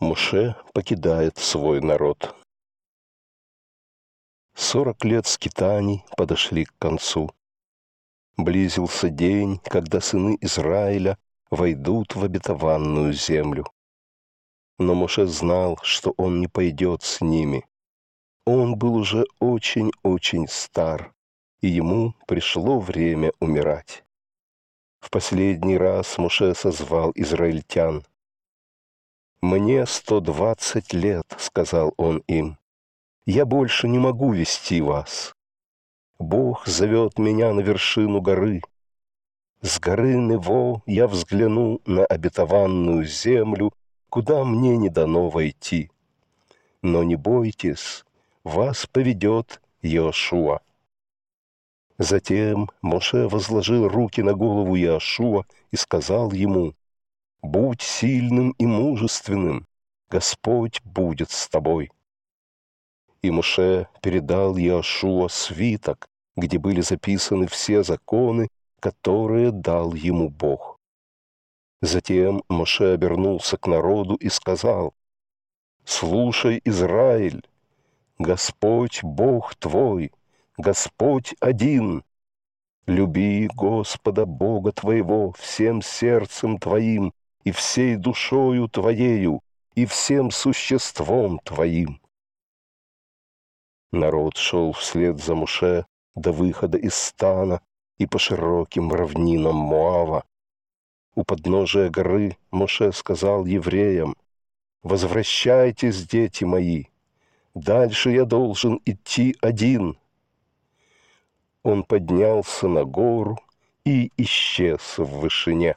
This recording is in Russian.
Муше покидает свой народ. Сорок лет скитаний подошли к концу. Близился день, когда сыны Израиля войдут в обетованную землю. Но Моше знал, что он не пойдет с ними. Он был уже очень-очень стар, и ему пришло время умирать. В последний раз Моше созвал израильтян. «Мне сто двадцать лет», — сказал он им. «Я больше не могу вести вас. Бог зовет меня на вершину горы. С горы Нево я взгляну на обетованную землю, куда мне не дано войти. Но не бойтесь, вас поведет Иошуа». Затем Моше возложил руки на голову Иошуа и сказал ему, Будь сильным и мужественным, Господь будет с тобой. И Муше передал Иошуа свиток, где были записаны все законы, которые дал ему Бог. Затем Моше обернулся к народу и сказал, «Слушай, Израиль, Господь Бог твой, Господь один. Люби Господа Бога твоего всем сердцем твоим и всей душою Твоею, и всем существом Твоим. Народ шел вслед за Муше до выхода из стана и по широким равнинам Моава. У подножия горы Муше сказал евреям, «Возвращайтесь, дети мои, дальше я должен идти один». Он поднялся на гору и исчез в вышине.